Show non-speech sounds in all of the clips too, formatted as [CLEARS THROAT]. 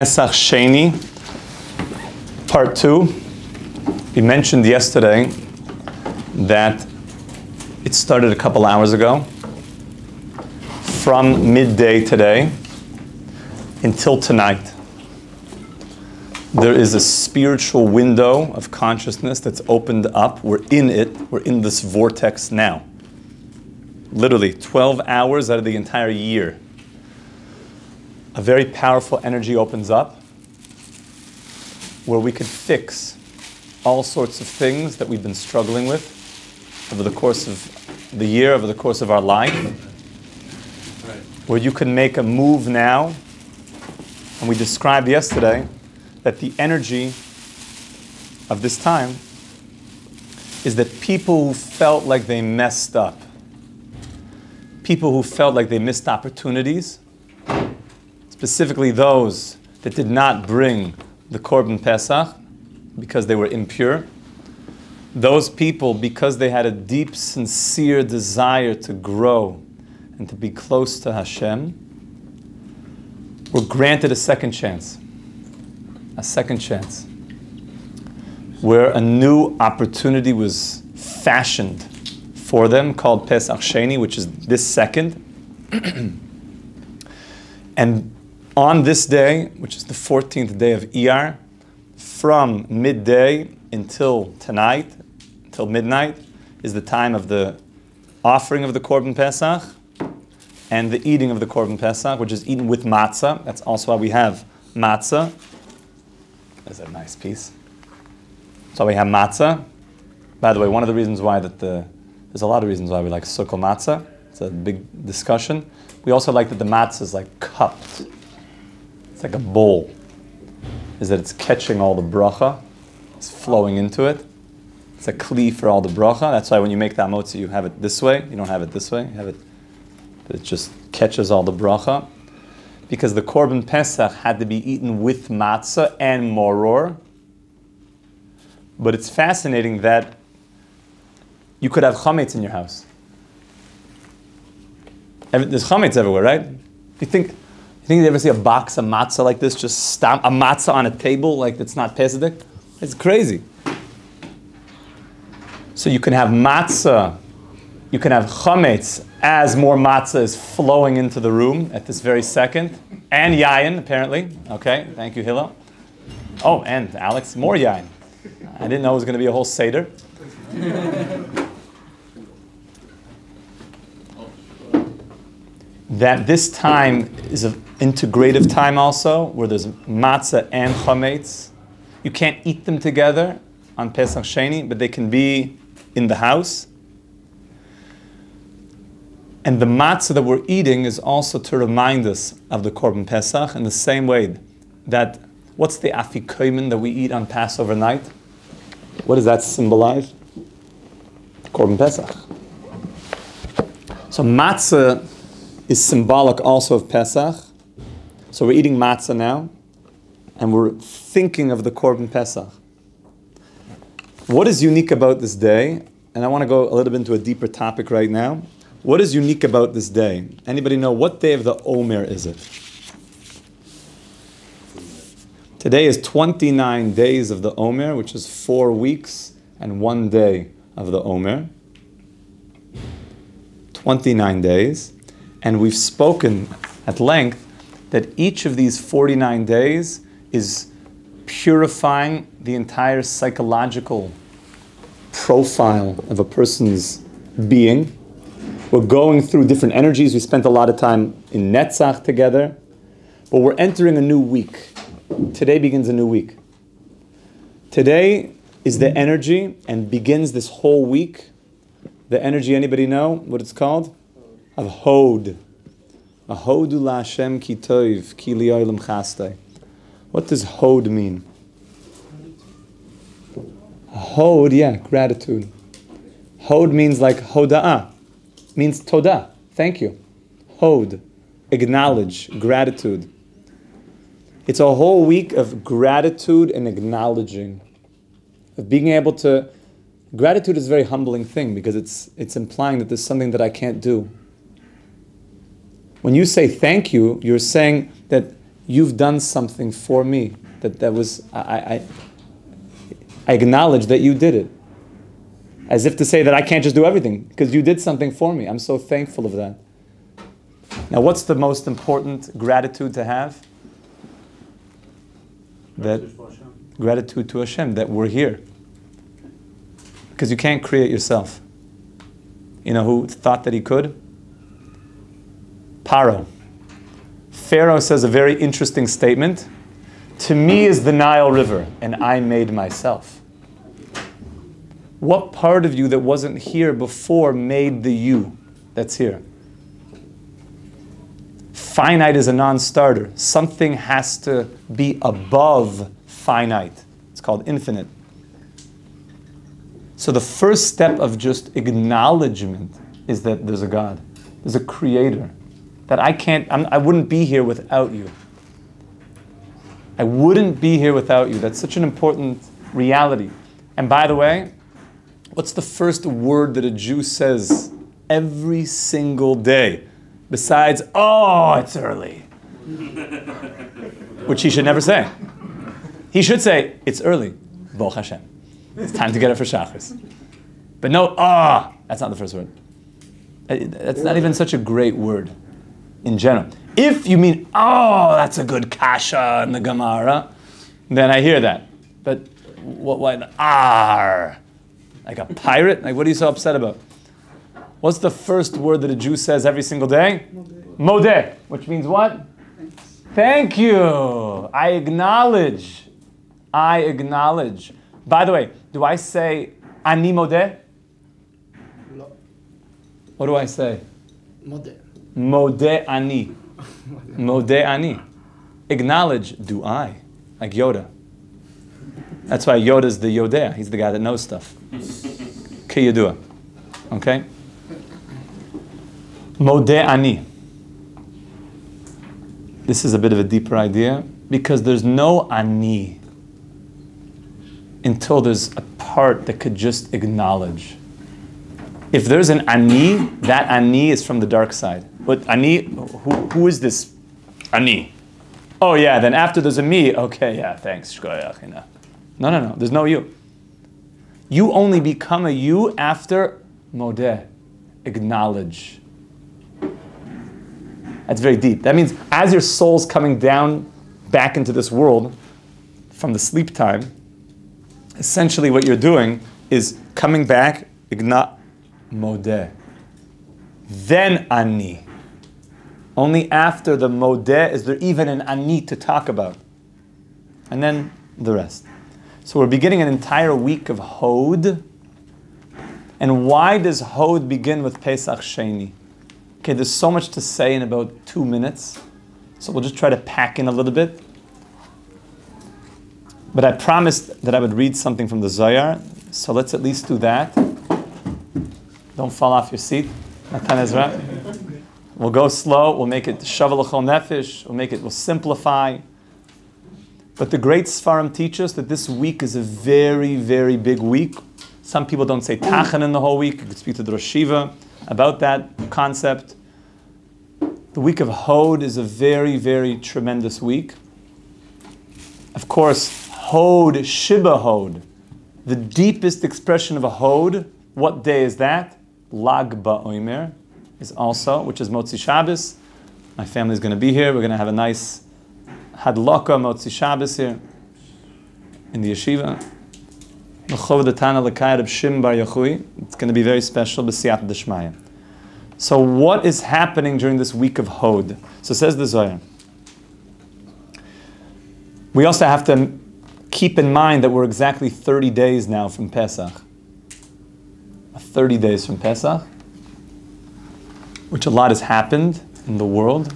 Pesach Sheni, part two. We mentioned yesterday that it started a couple hours ago. From midday today until tonight, there is a spiritual window of consciousness that's opened up. We're in it, we're in this vortex now. Literally 12 hours out of the entire year a very powerful energy opens up where we could fix all sorts of things that we've been struggling with over the course of the year, over the course of our life. Where you can make a move now. And we described yesterday that the energy of this time is that people who felt like they messed up, people who felt like they missed opportunities, specifically those that did not bring the Korban Pesach because they were impure. Those people, because they had a deep, sincere desire to grow and to be close to Hashem, were granted a second chance. A second chance. Where a new opportunity was fashioned for them called Pesach Sheni, which is this second. [CLEARS THROAT] and on this day, which is the 14th day of Iyar, from midday until tonight, until midnight, is the time of the offering of the Korban Pesach and the eating of the Korban Pesach, which is eaten with matzah. That's also why we have matzah. That's a nice piece. So we have matzah. By the way, one of the reasons why that the there's a lot of reasons why we like sukkah matzah. It's a big discussion. We also like that the matzah is like cupped. It's like a bowl. Is that it's catching all the bracha, it's flowing into it. It's a kli for all the bracha. That's why when you make the amotzi, you have it this way. You don't have it this way. You have it. It just catches all the bracha. Because the korban pesach had to be eaten with matzah and moror. But it's fascinating that you could have chametz in your house. There's chametz everywhere, right? You think think you ever see a box of matzah like this, just stamp a matzah on a table like it's not Pesach? It's crazy. So you can have matzah, you can have chametz as more matzah is flowing into the room at this very second, and yayin apparently. Okay, thank you, Hillel. Oh, and Alex, more yayin. I didn't know it was going to be a whole seder. That this time is an integrative time also, where there's matzah and chametz. You can't eat them together on Pesach Sheni, but they can be in the house. And the matzah that we're eating is also to remind us of the Korban Pesach in the same way that what's the afikomen that we eat on Passover night? What does that symbolize? Korban Pesach. So matzah is symbolic also of Pesach. So we're eating matzah now, and we're thinking of the Korban Pesach. What is unique about this day? And I want to go a little bit into a deeper topic right now. What is unique about this day? Anybody know what day of the Omer is it? Today is 29 days of the Omer, which is four weeks and one day of the Omer. 29 days. And we've spoken at length that each of these 49 days is purifying the entire psychological profile of a person's being. We're going through different energies. We spent a lot of time in Netzach together, but we're entering a new week. Today begins a new week. Today is the energy and begins this whole week. The energy, anybody know what it's called? Of Hod. A Hodu la Hashem ki toiv, ki. What does Hod mean? Hod, yeah, gratitude. Hod means like Hoda'ah, means Toda, thank you. Hod, acknowledge, gratitude. It's a whole week of gratitude and acknowledging, of being able to. Gratitude is a very humbling thing because it's, it's implying that there's something that I can't do. When you say thank you, you're saying that you've done something for me that that was I, I I acknowledge that you did it. As if to say that I can't just do everything because you did something for me. I'm so thankful of that. Now, what's the most important gratitude to have? That gratitude to Hashem that we're here. Because you can't create yourself. You know who thought that he could? Paro. Pharaoh says a very interesting statement. To me is the Nile River, and I made myself. What part of you that wasn't here before made the you that's here? Finite is a non starter. Something has to be above finite. It's called infinite. So the first step of just acknowledgement is that there's a God, there's a creator, that I can't, I'm, I would not be here without you. I wouldn't be here without you. That's such an important reality. And by the way, what's the first word that a Jew says every single day? Besides, oh, it's early. [LAUGHS] Which he should never say. He should say, it's early. Bo Hashem. It's time to get up for Shachris. But no, ah, oh, that's not the first word. Uh, that's not even such a great word in general. If you mean, oh, that's a good kasha in the Gemara, then I hear that. But what, what, ar, like a pirate? Like, what are you so upset about? What's the first word that a Jew says every single day? Modeh, which means what? Thanks. Thank you. I acknowledge. I acknowledge. By the way, do I say ani modeh? No. What do I say? Modeh. Modeh ani. Modeh ani. Acknowledge, do I? Like Yoda. That's why Yoda's the Yodea. He's the guy that knows stuff. Kiyadua. Okay? Modeh ani. This is a bit of a deeper idea because there's no ani until there's a part that could just acknowledge. If there's an ani, that ani is from the dark side. But ani, who, who is this ani? Oh yeah, then after there's a me, okay, yeah, thanks. No, no, no, there's no you. You only become a you after modeh, acknowledge. That's very deep. That means as your soul's coming down back into this world from the sleep time, essentially what you're doing is coming back, igna modeh. Then ani. Only after the modeh is there even an ani to talk about. And then the rest. So we're beginning an entire week of Hod. And why does Hod begin with Pesach Sheni? Okay, there's so much to say in about two minutes. So we'll just try to pack in a little bit. But I promised that I would read something from the Zohar. So let's at least do that. Don't fall off your seat. Natan Ezra. We'll go slow. We'll make it shavel nefesh. We'll make it. We'll simplify. But the great Sfarim teach us that this week is a very, very big week. Some people don't say Tachan in the whole week. You could speak to the Rosh about that concept. The week of Hod is a very, very tremendous week. Of course, Hod, Shiba Hod, the deepest expression of a Hod. What day is that? Lag BaOmer is also, which is Motzi Shabbos. My family is going to be here. We're going to have a nice Hadlaka Motzi Shabbos here in the yeshiva. It's going to be very special. So, what is happening during this week of Hod? So, says the Zohar. We also have to keep in mind that we're exactly 30 days now from Pesach. 30 days from Pesach which a lot has happened in the world.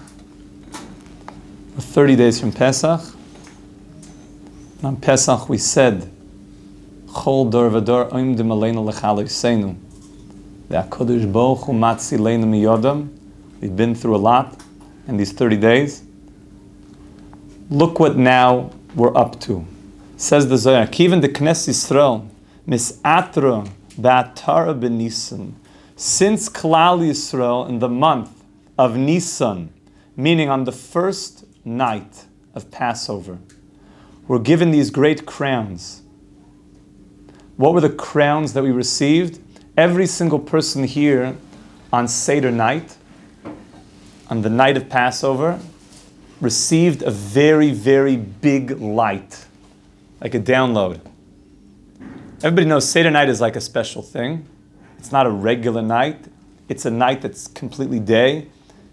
We're 30 days from Pesach. And on Pesach we said, Chol dor v'dor oim dem aleinu lechalo yiseinu. Ve'akodesh boch hu matzi leinu miyodam. We've been through a lot in these 30 days. Look what now we're up to. Says the Zohar, Kiven de Knes Yisrael, mis'atra ba'atara b'nisan since Klal Yisrael in the month of Nisan, meaning on the first night of Passover. We're given these great crowns. What were the crowns that we received? Every single person here on Seder night, on the night of Passover, received a very, very big light, like a download. Everybody knows Seder night is like a special thing. It's not a regular night, it's a night that's completely day.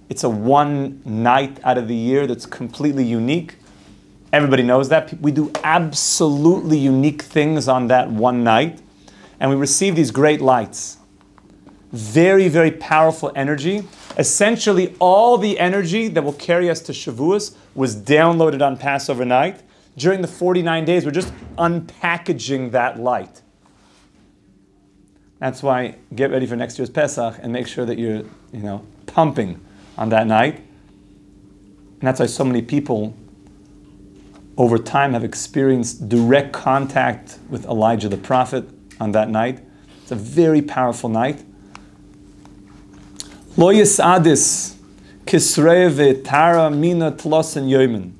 It's a one night out of the year that's completely unique. Everybody knows that. We do absolutely unique things on that one night, and we receive these great lights. Very, very powerful energy. Essentially, all the energy that will carry us to Shavuos was downloaded on Passover night. During the 49 days, we're just unpackaging that light. That's why get ready for next year's Pesach and make sure that you're, you know, pumping on that night. And that's why so many people over time have experienced direct contact with Elijah the prophet on that night. It's a very powerful night. Lo yisadis kisreve tara mina tlosen yomen.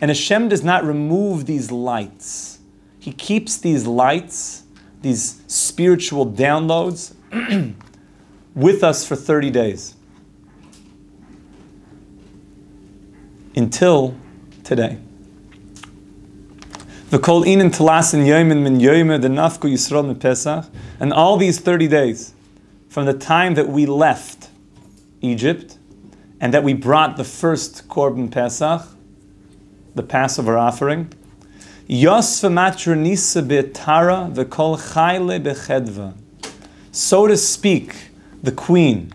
And Hashem does not remove these lights. He keeps these lights, these spiritual downloads, [CLEARS THROAT] with us for 30 days. Until today. Talasin yomin min the Pesach. And all these 30 days, from the time that we left Egypt, and that we brought the first Korban Pesach, the Passover offering, So to speak, the queen.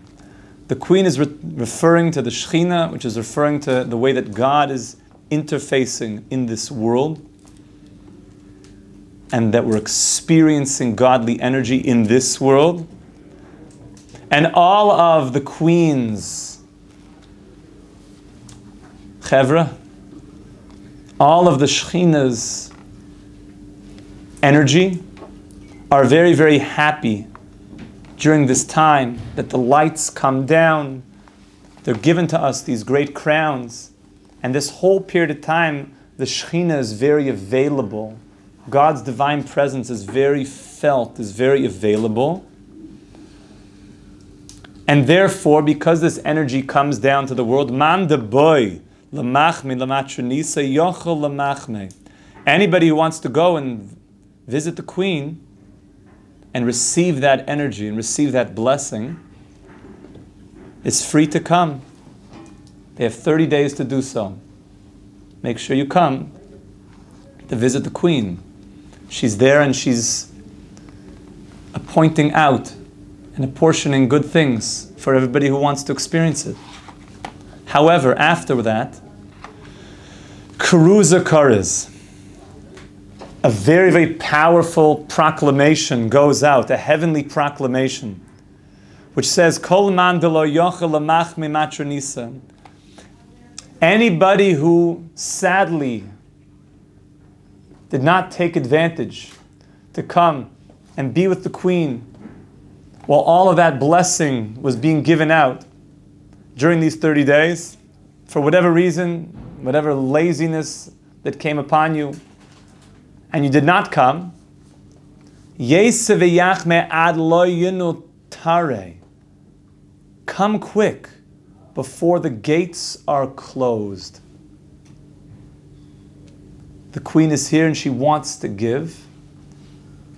The queen is re- referring to the Shechina, which is referring to the way that God is interfacing in this world and that we're experiencing godly energy in this world. And all of the queens, Chevra, all of the Shechina's energy are very, very happy during this time that the lights come down. They're given to us these great crowns. And this whole period of time, the Shechina is very available God's divine presence is very felt, is very available. And therefore, because this energy comes down to the world, man de boy, Anybody who wants to go and visit the queen and receive that energy and receive that blessing is free to come. They have 30 days to do so. Make sure you come to visit the queen. She's there and she's pointing out and apportioning good things for everybody who wants to experience it. However, after that, Karuza Kariz, a very, very powerful proclamation goes out, a heavenly proclamation, which says, Kol Anybody who sadly did not take advantage to come and be with the queen while all of that blessing was being given out during these 30 days, for whatever reason, whatever laziness that came upon you, and you did not come, come quick before the gates are closed. The queen is here and she wants to give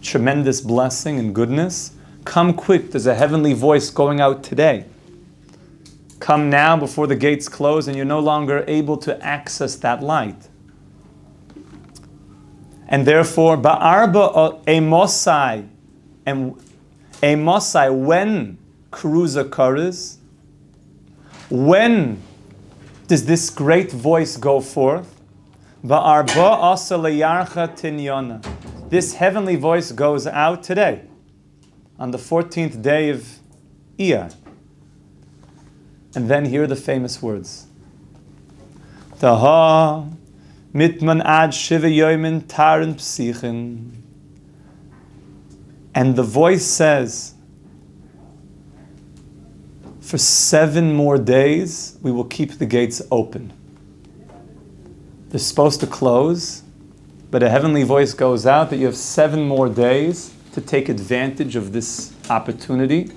tremendous blessing and goodness. Come quick, there's a heavenly voice going out today. Come now before the gates close and you're no longer able to access that light. And therefore, Ba'arba Emosai, Emosai, when Kruza Karis, when does this great voice go forth? This heavenly voice goes out today, on the 14th day of Iyar. And then hear the famous words. Taha mitman ad shiva yoimin tarin psichin. And the voice says, for seven more days, we will keep the gates open. they're supposed to close, but a heavenly voice goes out that you have seven more days to take advantage of this opportunity.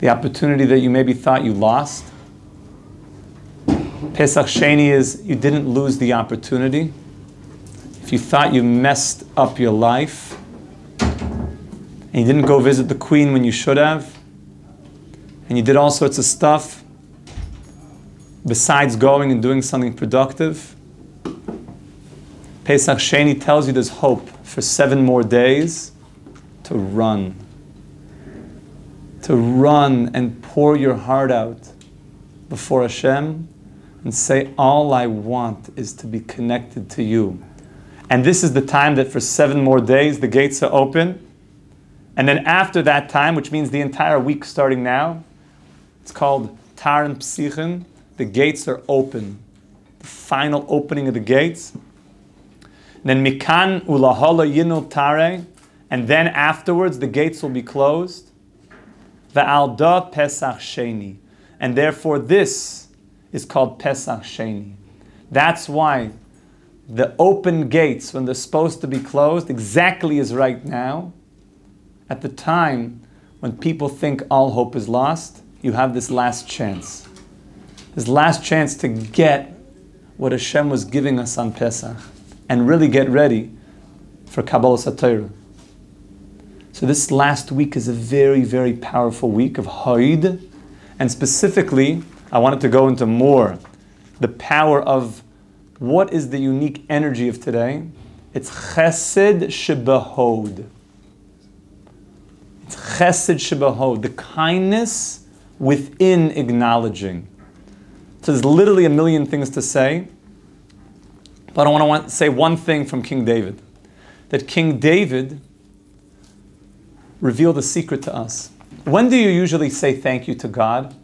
The opportunity that you maybe thought you lost. Pesach Sheni is you didn't lose the opportunity. If you thought you messed up your life and you didn't go visit the queen when you should have, and you did all sorts of stuff besides going and doing something productive, Pesach Sheni tells you there's hope for seven more days to run. To run and pour your heart out before Hashem and say, All I want is to be connected to you. And this is the time that for seven more days the gates are open. And then after that time, which means the entire week starting now, it's called Taran Psichen. The gates are open. The final opening of the gates. And Then Mikan Ulahala Yinul Tare. And then afterwards the gates will be closed. Va'alda Pesach Sheni. And therefore this is called Pesach Sheni. That's why the open gates, when they're supposed to be closed, exactly as right now, at the time when people think all hope is lost, you have this last chance. This last chance to get what Hashem was giving us on Pesach and really get ready for Kabbalas Torah. So this last week is a very, very powerful week of Haid. And specifically, I wanted to go into more the power of what is the unique energy of today. It's Chesed Shebahod. It's Chesed Shebahod, the kindness within acknowledging. So there's literally a million things to say, but I want to say one thing from King David. That King David revealed the secret to us. When do you usually say thank you to God?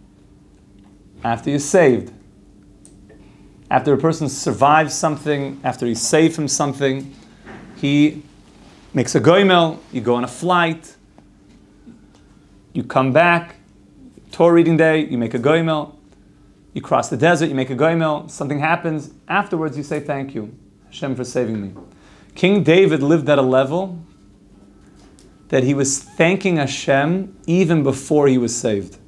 After you're saved. After a person survives something, after he's saved from something, he makes a goimel, you go on a flight, you come back, Torah reading day, you make a goimel, you cross the desert, you make a goimel, something happens, afterwards you say thank you, Hashem for saving me. King David lived at a level that he was thanking Hashem even before he was saved.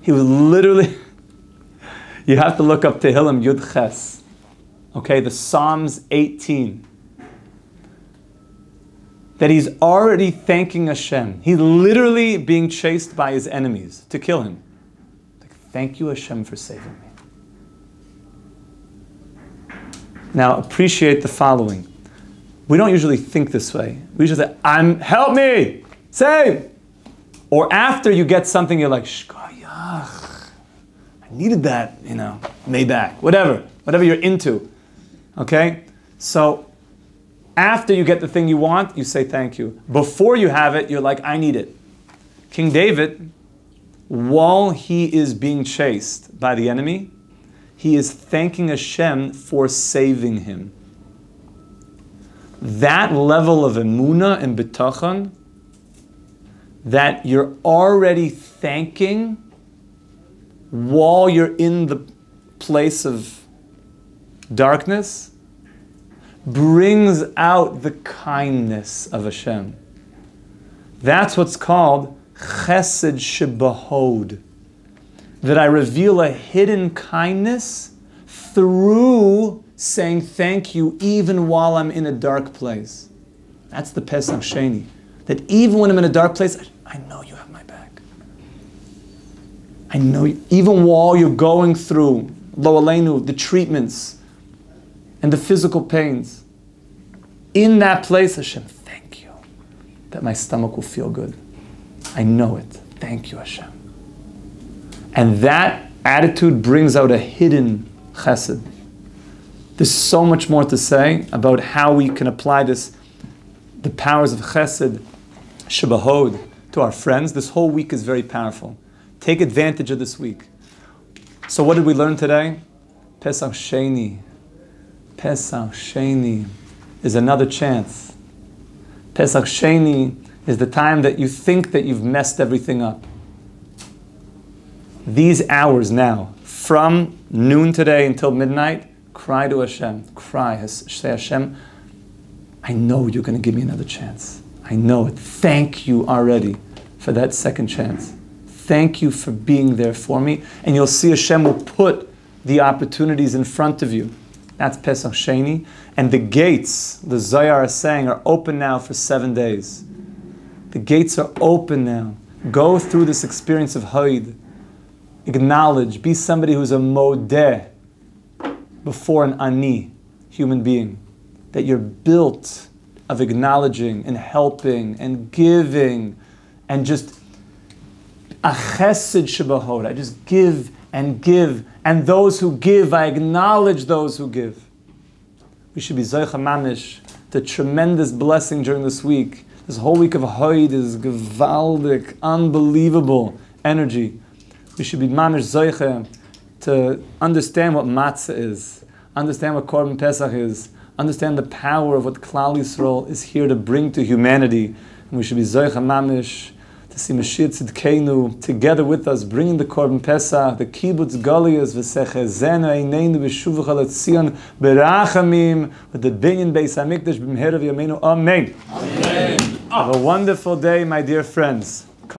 He was literally, [LAUGHS] you have to look up Tehillim Yud Ches. Okay, the Psalms 18. That he's already thanking Hashem. He's literally being chased by his enemies to kill him. Like, thank you, Hashem, for saving me. Now, appreciate the following. We don't usually think this way. We usually say, I'm, help me, save. Or after you get something, you're like, shkoyach, I needed that, you know, Maybach, whatever, whatever you're into. Okay? So after you get the thing you want, you say thank you. Before you have it, you're like, I need it. King David, while he is being chased by the enemy, he is thanking Hashem for saving him that level of emuna and bitachon that you're already thanking while you're in the place of darkness brings out the kindness of Hashem. That's what's called chesed shebahod. That I reveal a hidden kindness through saying thank you even while I'm in a dark place. That's the Pesach Sheni. That even when I'm in a dark place, I know you have my back. I know you, even while you're going through lo aleinu, the treatments and the physical pains. In that place, Hashem, thank you that my stomach will feel good. I know it. Thank you, Hashem. And that attitude brings out a hidden chesed. There's so much more to say about how we can apply this, the powers of chesed, shabahod, to our friends. This whole week is very powerful. Take advantage of this week. So, what did we learn today? Pesach Sheni. Pesach Sheni is another chance. Pesach Sheni is the time that you think that you've messed everything up. These hours now, from noon today until midnight, cry to Hashem. Cry. Say, Hashem, I know you're going to give me another chance. I know it. Thank you already for that second chance. Thank you for being there for me. And you'll see Hashem will put the opportunities in front of you. That's Pesach Sheni. And the gates, the Zohar is saying, are open now for seven days. The gates are open now. Go through this experience of Haid. Acknowledge, be somebody who's a modeh before an ani, human being. That you're built of acknowledging and helping and giving and just a chesed shabahod. I just give and give. And those who give, I acknowledge those who give. We should be Mamish, the tremendous blessing during this week. This whole week of Hoid is gewaldic, unbelievable energy. We should be Mamish Zoicha to understand what matzah is, understand what Korban Pesach is, understand the power of what Klal Yisrael is here to bring to humanity. And we should be Zoicha Mamish to see Mashiach Tzidkenu together with us, bringing the Korban Pesach, the Kibbutz Golias, V'sechezenu Eineinu B'shuvuch Al Tzion Berachamim, with the Binyan Beis HaMikdash B'mher of Yameinu. Amen. Amen. Have a wonderful day, my dear friends.